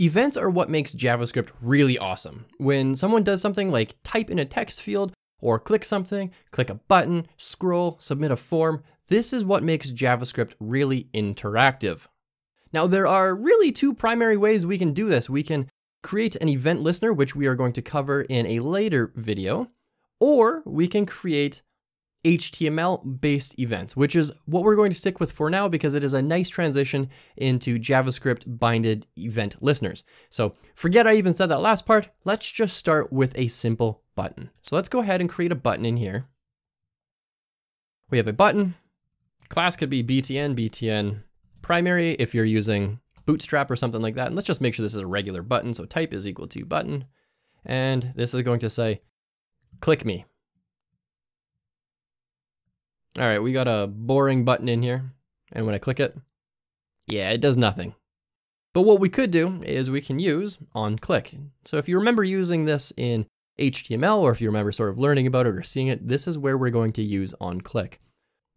Events are what makes JavaScript really awesome. When someone does something like type in a text field or click something, click a button, scroll, submit a form, this is what makes JavaScript really interactive. Now, there are really two primary ways we can do this. We can create an event listener, which we are going to cover in a later video, or we can create HTML based events, which is what we're going to stick with for now because it is a nice transition into JavaScript binded event listeners. So forget I even said that last part. Let's just start with a simple button. So let's go ahead and create a button in here. We have a button. Class could be BTN, BTN primary if you're using Bootstrap or something like that. And let's just make sure this is a regular button. So type is equal to button. And this is going to say, click me. All right, we got a boring button in here. And when I click it, yeah, it does nothing. But what we could do is we can use on click. So if you remember using this in HTML, or if you remember sort of learning about it or seeing it, this is where we're going to use on click.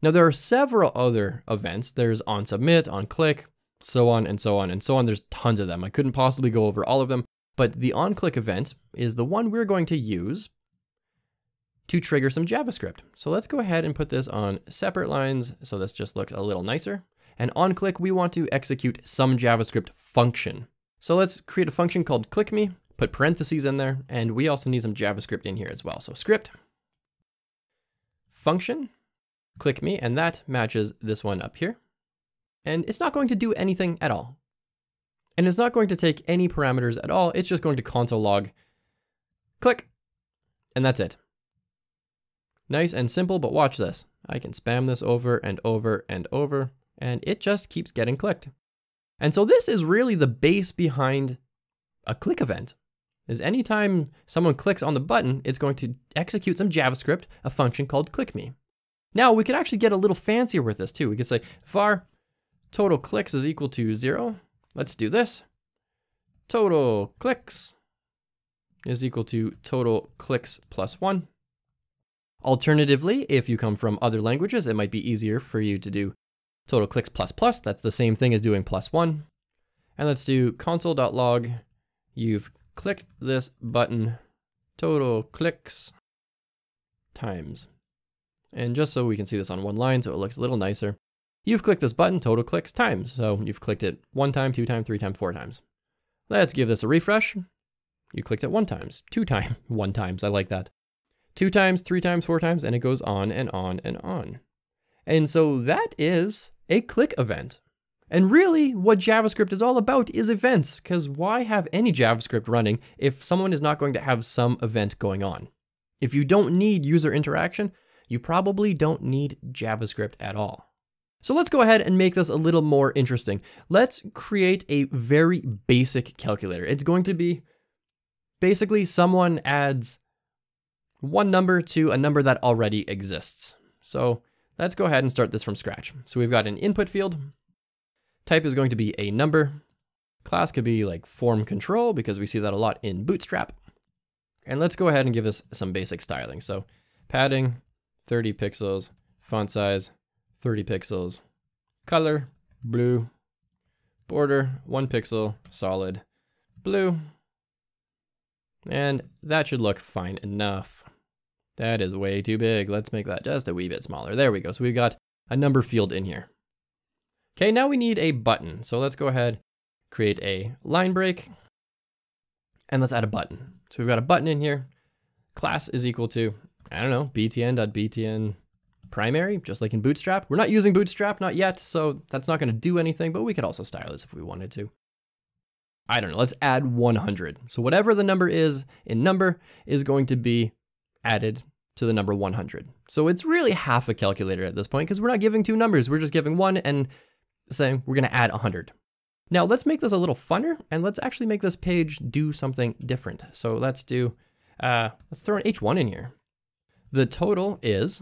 Now there are several other events. There's on submit, on click, so on and so on and so on. There's tons of them. I couldn't possibly go over all of them, but the on click event is the one we're going to use to trigger some JavaScript. So let's go ahead and put this on separate lines so this just looks a little nicer. And on click, we want to execute some JavaScript function. So let's create a function called click me, put parentheses in there, and we also need some JavaScript in here as well. So script, function, click me, and that matches this one up here. And it's not going to do anything at all. And it's not going to take any parameters at all. It's just going to console log, click, and that's it. Nice and simple, but watch this. I can spam this over and over and over, and it just keeps getting clicked. And so this is really the base behind a click event, is anytime someone clicks on the button, it's going to execute some JavaScript, a function called click me. Now we could actually get a little fancier with this too. We could say var total clicks is equal to zero. Let's do this. Total clicks is equal to total clicks plus one. Alternatively, if you come from other languages, it might be easier for you to do total clicks plus plus. That's the same thing as doing plus one. And let's do console.log. You've clicked this button, total clicks times. And just so we can see this on one line, so it looks a little nicer, you've clicked this button, total clicks times. So you've clicked it one time, two times, three times, four times. Let's give this a refresh. You clicked it one times, two times, one times. I like that two times, three times, four times, and it goes on and on and on. And so that is a click event. And really, what JavaScript is all about is events, because why have any JavaScript running if someone is not going to have some event going on? If you don't need user interaction, you probably don't need JavaScript at all. So let's go ahead and make this a little more interesting. Let's create a very basic calculator. It's going to be basically someone adds one number to a number that already exists. So let's go ahead and start this from scratch. So we've got an input field. Type is going to be a number. Class could be like form control because we see that a lot in Bootstrap. And let's go ahead and give this some basic styling. So padding, 30 pixels, font size, 30 pixels, color, blue, border, one pixel, solid, blue, and that should look fine enough. That is way too big. Let's make that just a wee bit smaller. There we go. So we've got a number field in here. Okay, now we need a button. So let's go ahead, create a line break, and let's add a button. So we've got a button in here. Class is equal to, I don't know, btn.btn primary, just like in Bootstrap. We're not using Bootstrap, not yet, so that's not gonna do anything, but we could also style this if we wanted to. I don't know, let's add 100. So whatever the number is in number is going to be added to the number 100. So it's really half a calculator at this point because we're not giving two numbers. We're just giving one and saying we're going to add 100. Now let's make this a little funner and let's actually make this page do something different. So let's do, uh, let's throw an H1 in here. The total is,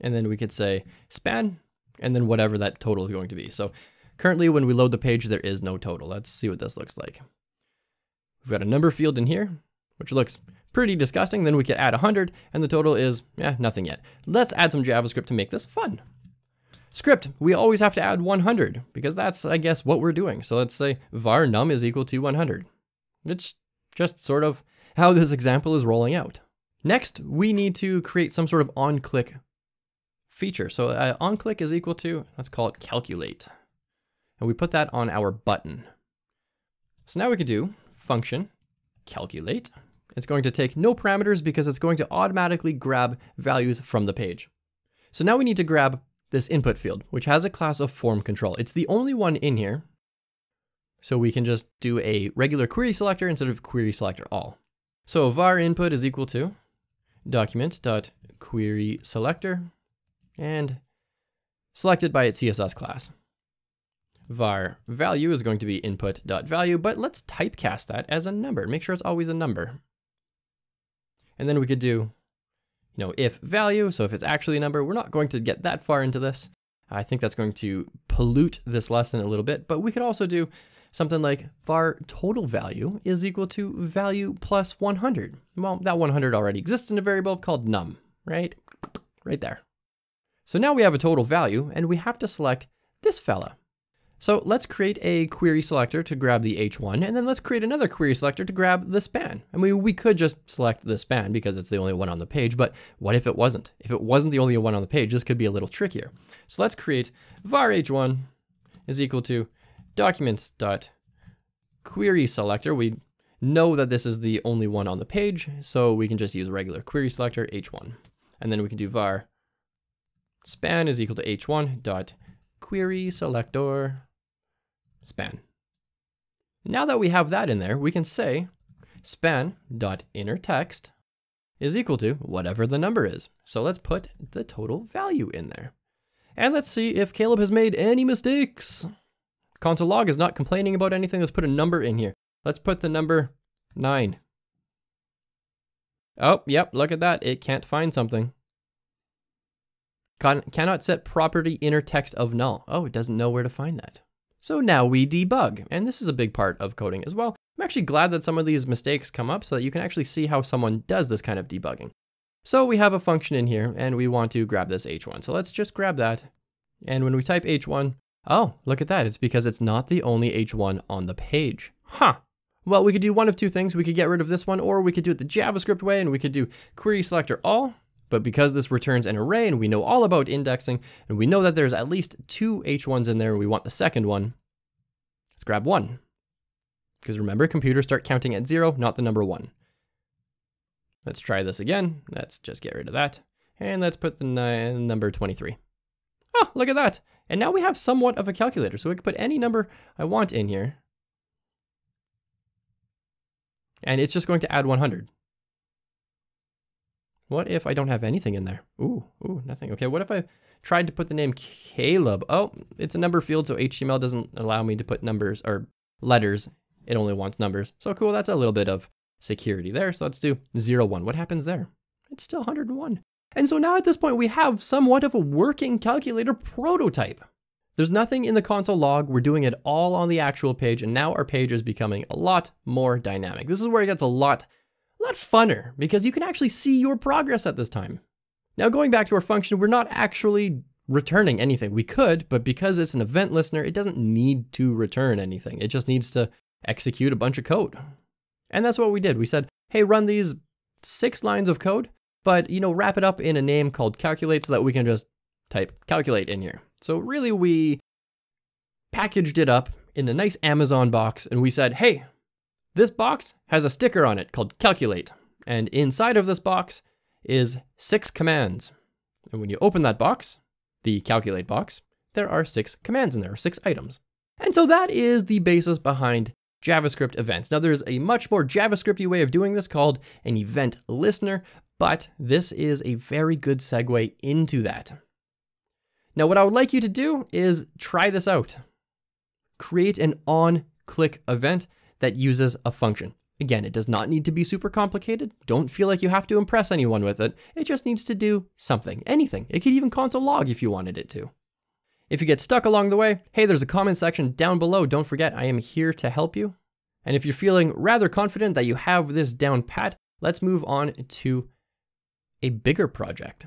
and then we could say span, and then whatever that total is going to be. So currently when we load the page, there is no total. Let's see what this looks like. We've got a number field in here, which looks pretty disgusting. Then we could add 100 and the total is, yeah, nothing yet. Let's add some JavaScript to make this fun. script, we always have to add 100 because that's, I guess, what we're doing. So let's say var num is equal to 100. It's just sort of how this example is rolling out. Next, we need to create some sort of on-click feature. So uh, on-click is equal to, let's call it calculate. And we put that on our button. So now we could do function calculate. It's going to take no parameters because it's going to automatically grab values from the page. So now we need to grab this input field, which has a class of form control. It's the only one in here. So we can just do a regular query selector instead of query selector all. So var input is equal to document dot query selector and selected by its CSS class. var value is going to be input dot value, but let's typecast that as a number. Make sure it's always a number. And then we could do you know, if value, so if it's actually a number, we're not going to get that far into this. I think that's going to pollute this lesson a little bit, but we could also do something like var total value is equal to value plus 100. Well, that 100 already exists in a variable called num, right? Right there. So now we have a total value and we have to select this fella. So let's create a query selector to grab the H1, and then let's create another query selector to grab the span. I mean, we could just select the span because it's the only one on the page, but what if it wasn't? If it wasn't the only one on the page, this could be a little trickier. So let's create var H1 is equal to document dot query selector. We know that this is the only one on the page, so we can just use regular query selector H1. And then we can do var span is equal to H1 dot query selector span. Now that we have that in there, we can say span.innerText is equal to whatever the number is. So let's put the total value in there. And let's see if Kalob has made any mistakes. Console is not complaining about anything. Let's put a number in here. Let's put the number 9. Oh, yep, look at that. It can't find something. Can cannot set property inner text of null. Oh, it doesn't know where to find that. So now we debug, and this is a big part of coding as well. I'm actually glad that some of these mistakes come up so that you can actually see how someone does this kind of debugging. So we have a function in here and we want to grab this h1. So let's just grab that. And when we type h1, oh, look at that. It's because it's not the only h1 on the page. Huh. Well, we could do one of two things. We could get rid of this one, or we could do it the JavaScript way and we could do query selector all. But because this returns an array and we know all about indexing, and we know that there's at least two H1s in there, we want the second one, let's grab one. Because remember, computers start counting at zero, not the number one. Let's try this again. Let's just get rid of that. And let's put the number 23. Oh, look at that. And now we have somewhat of a calculator, so we can put any number I want in here. And it's just going to add 100. What if I don't have anything in there? Ooh, ooh, nothing. Okay, what if I tried to put the name Kalob? Oh, it's a number field, so HTML doesn't allow me to put numbers or letters. It only wants numbers. So cool, that's a little bit of security there. So let's do 0, 1. What happens there? It's still 101. And so now at this point, we have somewhat of a working calculator prototype. There's nothing in the console log. We're doing it all on the actual page, and now our page is becoming a lot more dynamic. This is where it gets a lot a lot funner because you can actually see your progress at this time. Now going back to our function, we're not actually returning anything. We could, but because it's an event listener, it doesn't need to return anything. It just needs to execute a bunch of code. And that's what we did. We said, hey, run these six lines of code, but you know, wrap it up in a name called calculate so that we can just type calculate in here. So really we packaged it up in a nice Amazon box and we said, hey, this box has a sticker on it called calculate, and inside of this box is six commands. And when you open that box, the calculate box, there are six commands in there, six items. And so that is the basis behind JavaScript events. Now there's a much more JavaScripty way of doing this called an event listener, but this is a very good segue into that. Now what I would like you to do is try this out. Create an on-click event that uses a function. Again, it does not need to be super complicated. Don't feel like you have to impress anyone with it. It just needs to do something, anything. It could even console log if you wanted it to. If you get stuck along the way, hey, there's a comment section down below. Don't forget, I am here to help you. And if you're feeling rather confident that you have this down pat, let's move on to a bigger project.